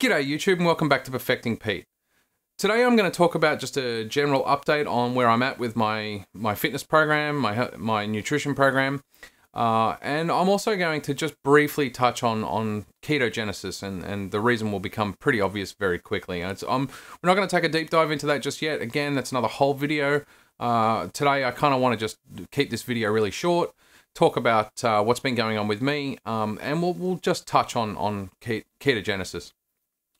G'day YouTube and welcome back to Perfecting Pete. Today I'm going to talk about just a general update on where I'm at with my, my fitness program, my, my nutrition program, uh, and I'm also going to just briefly touch on, on ketogenesis and, and the reason will become pretty obvious very quickly. It's, um, we're not going to take a deep dive into that just yet. Again, that's another whole video. Uh, today I kind of want to just keep this video really short, talk about uh, what's been going on with me, um, and we'll, we'll just touch on, on ketogenesis.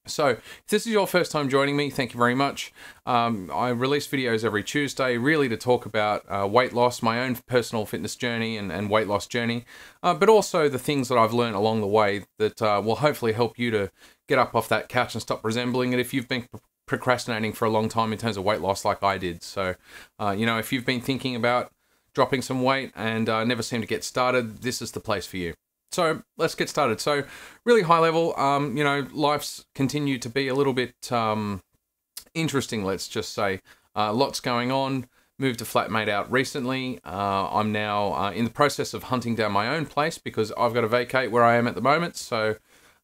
So, if this is your first time joining me, thank you very much. Um, I release videos every Tuesday, really to talk about uh, weight loss, my own personal fitness journey and, and weight loss journey, uh, but also the things that I've learned along the way that uh, will hopefully help you to get up off that couch and stop resembling it if you've been procrastinating for a long time in terms of weight loss like I did. So, uh, you know, if you've been thinking about dropping some weight and uh, never seem to get started, this is the place for you. So let's get started. So really high level, um, you know, life's continued to be a little bit um, interesting. Let's just say, uh, lots going on. Moved a flatmate out recently. Uh, I'm now uh, in the process of hunting down my own place because I've got to vacate where I am at the moment. So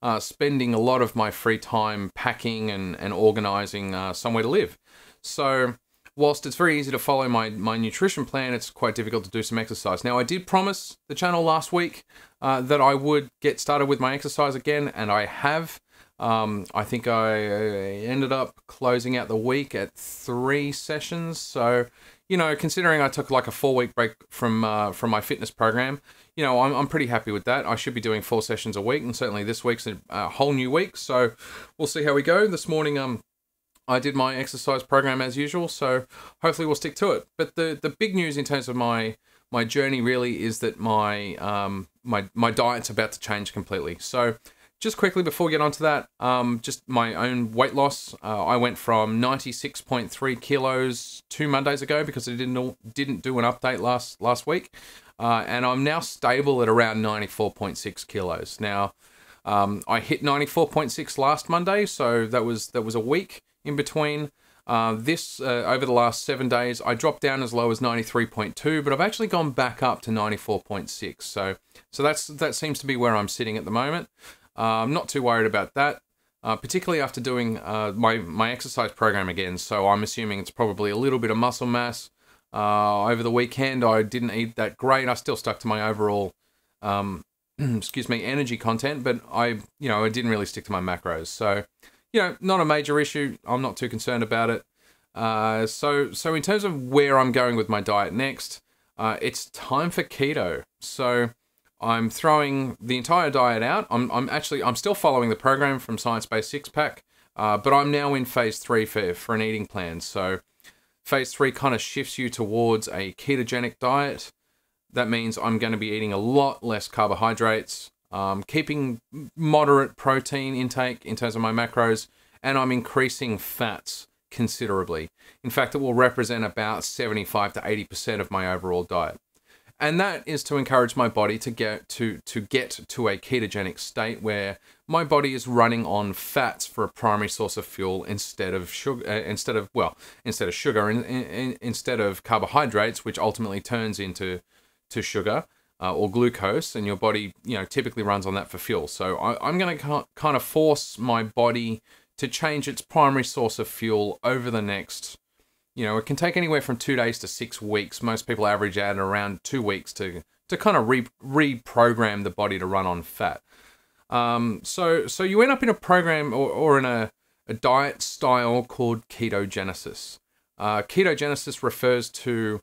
uh, spending a lot of my free time packing and and organising uh, somewhere to live. So whilst it's very easy to follow my, my nutrition plan, it's quite difficult to do some exercise. Now, I did promise the channel last week uh, that I would get started with my exercise again, and I have. Um, I think I ended up closing out the week at three sessions. So, you know, considering I took like a four week break from uh, from my fitness program, you know, I'm, I'm pretty happy with that. I should be doing four sessions a week, and certainly this week's a, a whole new week. So, we'll see how we go. This morning, um, I did my exercise program as usual, so hopefully we'll stick to it. But the the big news in terms of my my journey really is that my um my my diet's about to change completely. So just quickly before we get onto that, um, just my own weight loss. Uh, I went from 96.3 kilos two Mondays ago because I didn't didn't do an update last last week, uh, and I'm now stable at around 94.6 kilos. Now, um, I hit 94.6 last Monday, so that was that was a week in between. Uh, this, uh, over the last seven days, I dropped down as low as 93.2, but I've actually gone back up to 94.6. So, so that's that seems to be where I'm sitting at the moment. Uh, I'm not too worried about that, uh, particularly after doing uh, my, my exercise program again. So I'm assuming it's probably a little bit of muscle mass. Over the weekend, I didn't eat that great. I still stuck to my overall, um, excuse me, energy content, but I, you know, I didn't really stick to my macros. So, you know, not a major issue. I'm not too concerned about it. Uh, so, so in terms of where I'm going with my diet next, uh, it's time for keto. So, I'm throwing the entire diet out. I'm, I'm actually, I'm still following the program from Science Based Six Pack, uh, but I'm now in phase three for, for an eating plan. So, phase three kind of shifts you towards a ketogenic diet. That means I'm going to be eating a lot less carbohydrates, um, keeping moderate protein intake in terms of my macros, and I'm increasing fats considerably. In fact, it will represent about 75 to 80% of my overall diet. And that is to encourage my body to get to to get to a ketogenic state where my body is running on fats for a primary source of fuel instead of sugar uh, instead of well instead of sugar in, in, instead of carbohydrates which ultimately turns into to sugar uh, or glucose, and your body, you know, typically runs on that for fuel. So I, am going to kind of force my body to change its primary source of fuel over the next, you know, it can take anywhere from two days to six weeks. Most people average out around two weeks to to kind of re- reprogram the body to run on fat. Um, so so you end up in a program or, or in a, a diet style called ketogenesis. Uh, ketogenesis refers to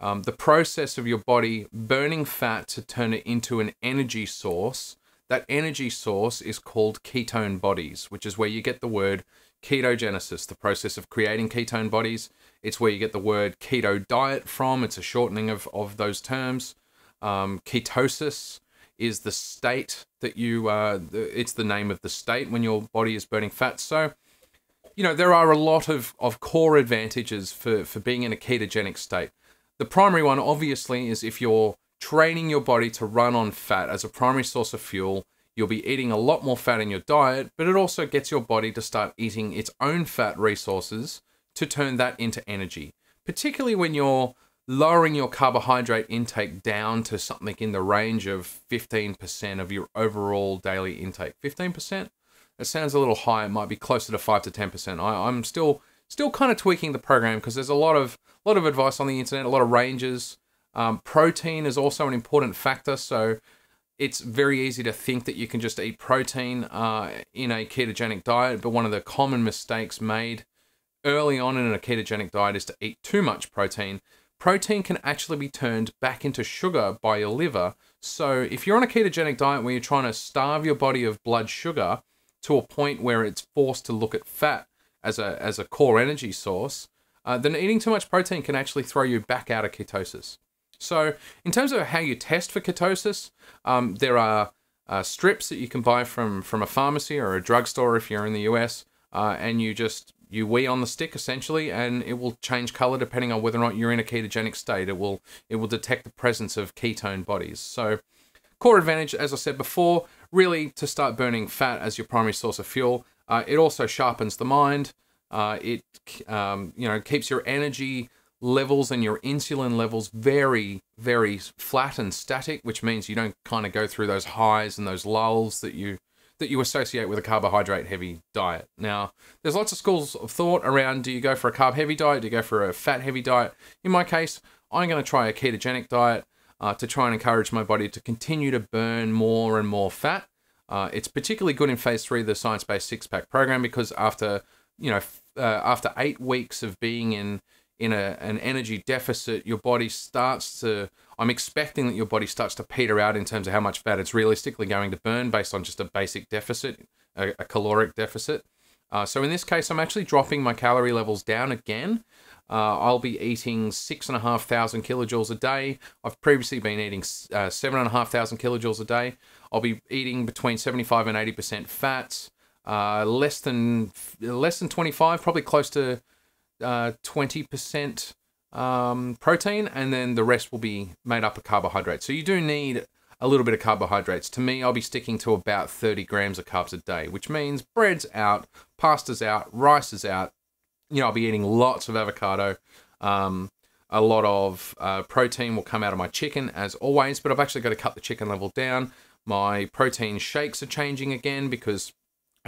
um, the process of your body burning fat to turn it into an energy source. That energy source is called ketone bodies, which is where you get the word ketogenesis, the process of creating ketone bodies. It's where you get the word keto diet from. It's a shortening of, of those terms. Um, ketosis is the state that you, uh, it's the name of the state when your body is burning fat. So, you know, there are a lot of, of core advantages for, for being in a ketogenic state. The primary one, obviously, is if you're training your body to run on fat as a primary source of fuel, you'll be eating a lot more fat in your diet, but it also gets your body to start eating its own fat resources to turn that into energy, particularly when you're lowering your carbohydrate intake down to something in the range of 15% of your overall daily intake. 15%? it sounds a little high. It might be closer to five to ten percent. I'm still still kind of tweaking the program because there's a lot of lot of advice on the internet, a lot of ranges. Um, protein is also an important factor, so it's very easy to think that you can just eat protein uh, in a ketogenic diet. But one of the common mistakes made early on in a ketogenic diet is to eat too much protein. Protein can actually be turned back into sugar by your liver. So if you're on a ketogenic diet where you're trying to starve your body of blood sugar to a point where it's forced to look at fat as a as a core energy source, uh, then eating too much protein can actually throw you back out of ketosis. So, in terms of how you test for ketosis, um, there are uh, strips that you can buy from from a pharmacy or a drugstore if you're in the US, uh, and you just you wee on the stick essentially, and it will change color depending on whether or not you're in a ketogenic state. It will it will detect the presence of ketone bodies. So, core advantage, as I said before, really to start burning fat as your primary source of fuel. Uh, it also sharpens the mind. Uh, it um, you know keeps your energy levels and your insulin levels very very flat and static, which means you don't kind of go through those highs and those lulls that you that you associate with a carbohydrate heavy diet. Now, there's lots of schools of thought around do you go for a carb heavy diet, do you go for a fat heavy diet? In my case, I'm going to try a ketogenic diet uh, to try and encourage my body to continue to burn more and more fat. Uh, it's particularly good in phase three of the science based six pack program because after you know, uh, after eight weeks of being in in a, an energy deficit, your body starts to. I'm expecting that your body starts to peter out in terms of how much fat it's realistically going to burn based on just a basic deficit, a, a caloric deficit. Uh, so in this case, I'm actually dropping my calorie levels down again. Uh, I'll be eating six and a half thousand kilojoules a day. I've previously been eating uh, seven and a half thousand kilojoules a day. I'll be eating between 75 and 80 percent fats uh, less than less than 25, probably close to uh, 20% um, protein, and then the rest will be made up of carbohydrates. So you do need a little bit of carbohydrates. To me, I'll be sticking to about 30 grams of carbs a day, which means bread's out, pasta's out, rice is out. You know, I'll be eating lots of avocado. Um, a lot of uh, protein will come out of my chicken as always, but I've actually got to cut the chicken level down. My protein shakes are changing again because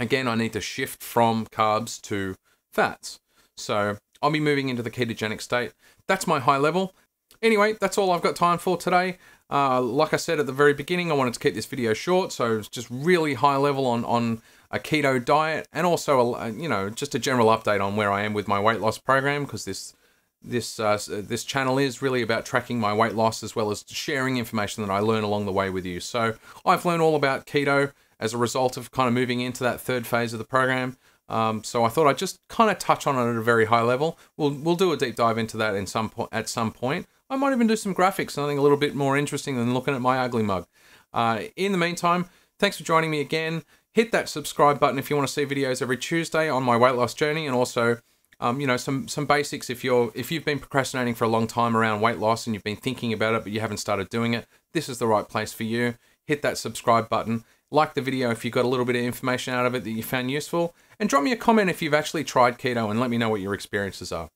Again, I need to shift from carbs to fats. So I'll be moving into the ketogenic state. That's my high level. Anyway, that's all I've got time for today. Uh, like I said at the very beginning, I wanted to keep this video short, so it's just really high level on on a keto diet, and also a, you know just a general update on where I am with my weight loss program because this this uh, this channel is really about tracking my weight loss as well as sharing information that I learn along the way with you. So I've learned all about keto as a result of kind of moving into that third phase of the program. Um, so I thought I'd just kind of touch on it at a very high level. We'll we'll do a deep dive into that in some po- at some point. I might even do some graphics, something a little bit more interesting than looking at my ugly mug. Uh, in the meantime, thanks for joining me again. Hit that subscribe button if you want to see videos every Tuesday on my weight loss journey, and also, um, you know, some some basics if you're if you've been procrastinating for a long time around weight loss and you've been thinking about it but you haven't started doing it. This is the right place for you. Hit that subscribe button like the video if you got a little bit of information out of it that you found useful, and drop me a comment if you've actually tried keto and let me know what your experiences are.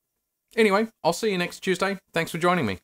Anyway, I'll see you next Tuesday. Thanks for joining me.